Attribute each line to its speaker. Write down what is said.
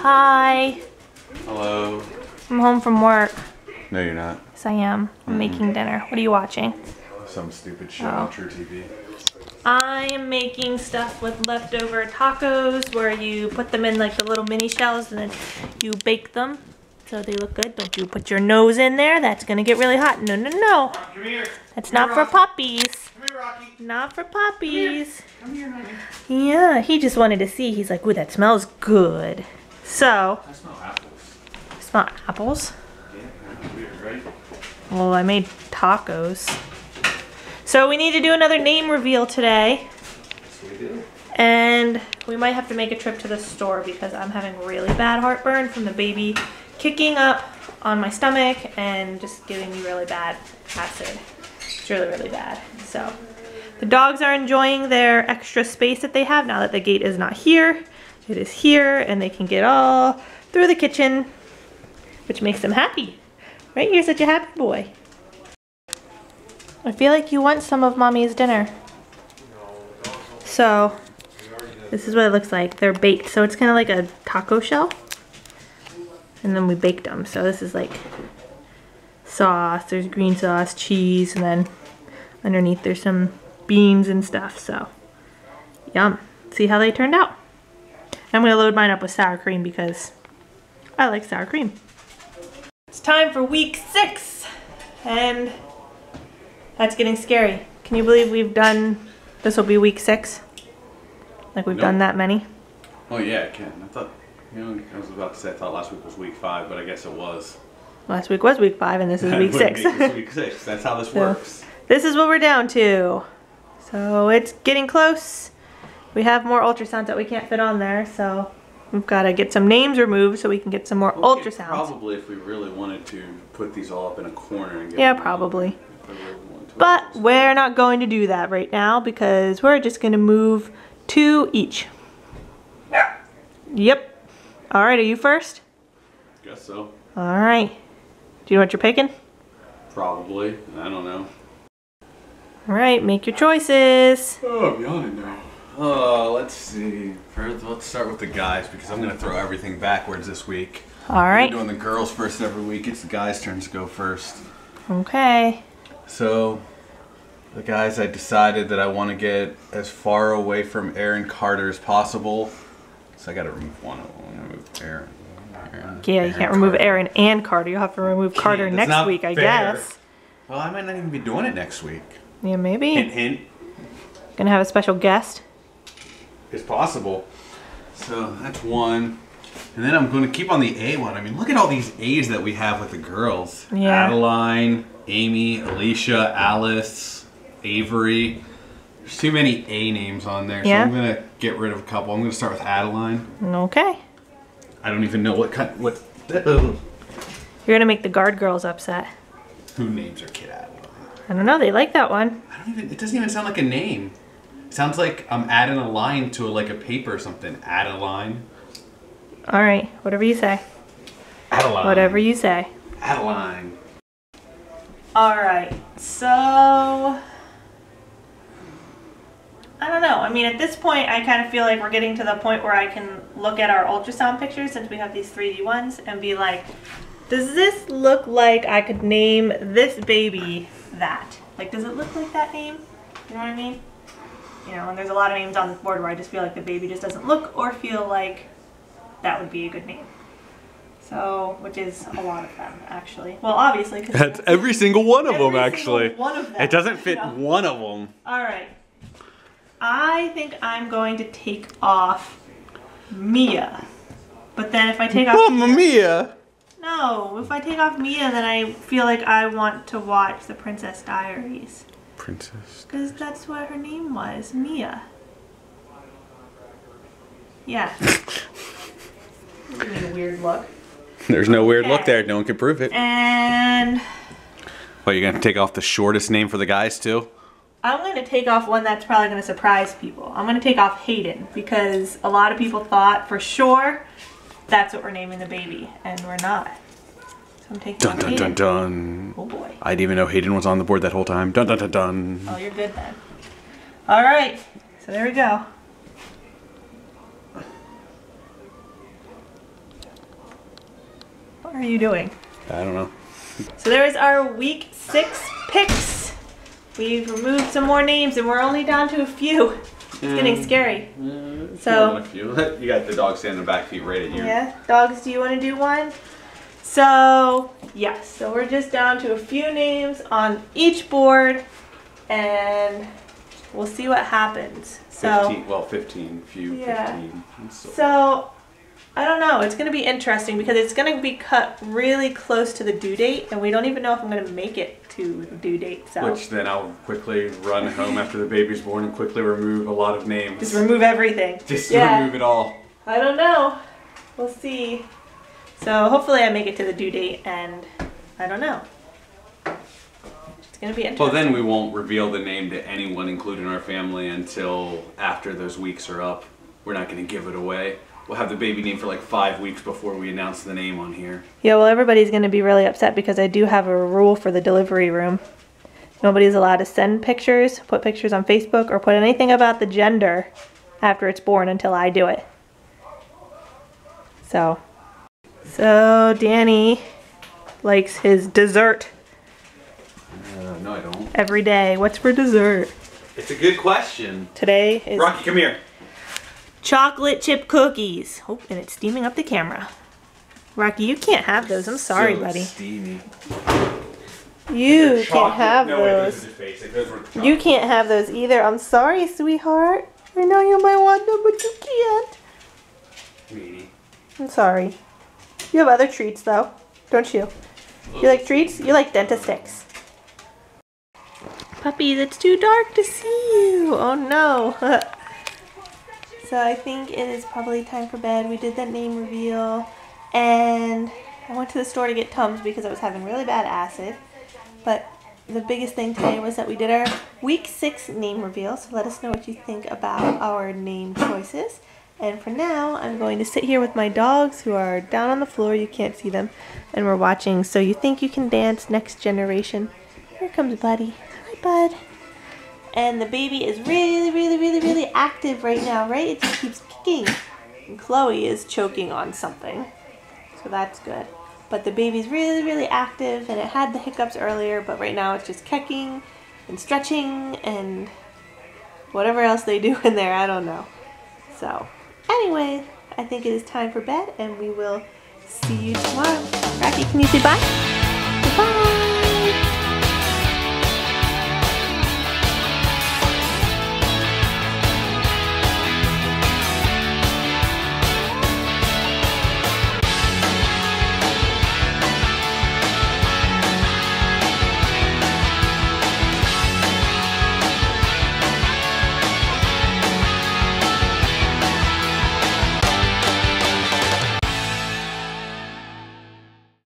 Speaker 1: Hi.
Speaker 2: Hello.
Speaker 1: I'm home from work.
Speaker 2: No, you're not.
Speaker 1: Yes, I am. I'm making dinner. What are you watching?
Speaker 2: Some stupid show
Speaker 1: Oh.
Speaker 2: on truTV.
Speaker 1: I am making stuff with leftover tacos where you put them in like the little mini shells and then you bake them so they look good. Don't you put your nose in there. That's going to get really hot. No, no, no.
Speaker 2: Come here.
Speaker 1: That's not for puppies.
Speaker 2: Come here, Rocky.
Speaker 1: Not for puppies.
Speaker 2: Come here, honey.
Speaker 1: Yeah, he just wanted to see. He's like, ooh, that smells good. So,
Speaker 2: I smell apples.
Speaker 1: smell apples.
Speaker 2: Yeah, weird, right?
Speaker 1: Well, I made tacos. So we need to do another name reveal today.
Speaker 2: Yes, we do.
Speaker 1: And we might have to make a trip to the store because I'm having really bad heartburn from the baby kicking up on my stomach and just giving me really bad acid. It's really, really bad. So the dogs are enjoying their extra space that they have now that the gate is not here. It is here and they can get all through the kitchen, which makes them happy. Right? You're such a happy boy. I feel like you want some of mommy's dinner. So, this is what it looks like. They're baked, so it's kind of like a taco shell. And then we baked them. So this is like sauce, there's green sauce, cheese, and then underneath there's some beans and stuff. So, yum. See how they turned out. I'm gonna load mine up with sour cream because I like sour cream. It's time for week six, and that's getting scary. Can you believe we've done, this will be week six? Like we've done that many?
Speaker 2: Oh yeah, I can. I thought. You know, I was about to say I thought last week was week five, but I guess it was.
Speaker 1: Last week was week five and this is week six.
Speaker 2: Week six. That's how this
Speaker 1: So-
Speaker 2: works.
Speaker 1: this is what we're down to. So it's getting close. We have more ultrasounds that we can't fit on there, so we've got to get some names removed so we can get some more ultrasounds.
Speaker 2: Probably, if we really wanted to, put these all up in a corner and get.
Speaker 1: Yeah, probably.
Speaker 2: really.
Speaker 1: But we're not going to do that right now because we're just going to move two each. Yeah. Yep. All right, are you first?
Speaker 2: Guess so.
Speaker 1: All right. Do you know what you're picking?
Speaker 2: Probably. I don't know.
Speaker 1: All right, make your choices.
Speaker 2: Oh, I'm yawning now. Oh, let's see. First, let's start with the guys because I'm gonna throw everything backwards this week.
Speaker 1: All right.
Speaker 2: We're doing the girls first every week. It's the guys' turn to go first.
Speaker 1: Okay.
Speaker 2: So, the guys, I decided that I want to get as far away from Aaron Carter as possible. So I got to remove one of them. I'm gonna remove Aaron. Aaron
Speaker 1: Yeah, you can't remove
Speaker 2: Carter.
Speaker 1: Aaron and Carter. You'll have to remove Carter
Speaker 2: That's
Speaker 1: next week, I guess.
Speaker 2: Well, I might not even be doing it next week.
Speaker 1: Yeah, maybe.
Speaker 2: Hint, hint.
Speaker 1: Gonna have a special guest.
Speaker 2: It's possible. So that's one. And then I'm going to keep on the A one. I mean, look at all these A's that we have with the girls.
Speaker 1: Yeah.
Speaker 2: Adeline, Amy, Alicia, Alice, Avery. There's too many A names on there, so I'm going to get rid of a couple. I'm going to start with Adeline.
Speaker 1: Okay.
Speaker 2: I don't even know what kind, what,
Speaker 1: You're gonna make the guard girls upset.
Speaker 2: who names their kid Adeline.
Speaker 1: I don't know, they like that one.
Speaker 2: I don't even, it doesn't even sound like a name. It sounds like I'm adding a line to like a paper or something. Add a line.
Speaker 1: Alright, whatever you say.
Speaker 2: Adeline.
Speaker 1: Whatever you say.
Speaker 2: Add a line.
Speaker 1: Alright, so. I don't know. I mean, at this point, I kind of feel like we're getting to the point where I can look at our ultrasound pictures since we have these 3D ones and be like, does this look like I could name this baby that? Like, does it look like that name? You know what I mean? You know, and there's a lot of names on this board where I just feel like the baby just doesn't look or feel like that would be a good name. So, which is a lot of them, actually. Well, obviously, because
Speaker 2: That's every single one of them, actually.
Speaker 1: one of them.
Speaker 2: It doesn't fit one of them.
Speaker 1: All right. I think I'm going to take off Mia. But then if I take off
Speaker 2: Mamma mia!
Speaker 1: No, if I take off Mia, then I feel like I want to watch The Princess Diaries.
Speaker 2: Princess.
Speaker 1: Because that's what her name was, Mia. Yeah. Give a weird look.
Speaker 2: There's no weird look there. No one can prove it.
Speaker 1: And
Speaker 2: What, you're gonna take off the shortest name for the guys too?
Speaker 1: I'm going to take off one that's probably going to surprise people. I'm going to take off Hayden because a lot of people thought for sure that's what we're naming the baby, and we're not. So I'm taking
Speaker 2: Dun dun dun dun.
Speaker 1: Oh boy.
Speaker 2: I didn't even know Hayden was on the board that whole time. Dun dun dun dun.
Speaker 1: Oh, you're good then. All right. So there we go. What are you doing?
Speaker 2: I don't know.
Speaker 1: So there's our week six picks. We've removed some more names and we're only down to a few. It's hmm. getting scary. Hmm. So-
Speaker 2: you got the dog standing back feet right at you.
Speaker 1: Yeah, dogs, do you want to do one? So, yes, so we're just down to a few names on each board and we'll see what happens. So,
Speaker 2: 15, well, 15, few,
Speaker 1: Yeah.
Speaker 2: 15. So-
Speaker 1: so I don't know. It's going to be interesting because it's going to be cut really close to the due date and we don't even know if I'm going to make it to the due date. So,
Speaker 2: Which then I'll quickly run home after the baby's born and quickly remove a lot of names.
Speaker 1: just remove everything.
Speaker 2: Just
Speaker 1: Yeah.
Speaker 2: remove it all.
Speaker 1: I don't know. We'll see. So hopefully I make it to the due date and I don't know. It's gonna be interesting.
Speaker 2: Well, then we won't reveal the name to anyone, including our family, until after those weeks are up. We're not going to give it away. We'll have the baby name for like five weeks before we announce the name on here.
Speaker 1: Yeah, well everybody's gonna be really upset because I do have a rule for the delivery room. Nobody's allowed to send pictures, put pictures on Facebook, or put anything about the gender after it's born until I do it. So, so Danny likes his dessert
Speaker 2: Uh, no, I don't.
Speaker 1: every day. What's for dessert?
Speaker 2: It's a good question.
Speaker 1: Today is
Speaker 2: Rocky, come here.
Speaker 1: chocolate chip cookies. Oh, and it's steaming up the camera. Rocky, you can't have those. I'm sorry,
Speaker 2: So
Speaker 1: buddy.
Speaker 2: Steamy.
Speaker 1: You can't have
Speaker 2: no,
Speaker 1: those.
Speaker 2: goes in his face. It goes with the
Speaker 1: You can't have those either. I'm sorry, sweetheart. I know you might want them, but you can't.
Speaker 2: Meanie.
Speaker 1: I'm sorry. You have other treats, though, don't you? You like treats? You like Dentastix. Puppies, it's too dark to see you. Oh no. so I think it is probably time for bed. We did that name reveal, and I went to the store to get Tums because I was having really bad acid. But the biggest thing today was that we did our week six name reveal. So let us know what you think about our name choices. And for now, I'm going to sit here with my dogs who are down on the floor. You can't see them. And we're watching So You Think You Can Dance Next Generation. Here comes Buddy. Hi, Bud. And the baby is really, really, really, really active right now, right? It just keeps kicking. And Chloe is choking on something. So that's good. But the baby's really, really active and it had the hiccups earlier, but right now it's just kicking and stretching and whatever else they do in there, I don't know. So, anyway, I think it is time for bed and we will see you tomorrow. Rocky, can you say bye?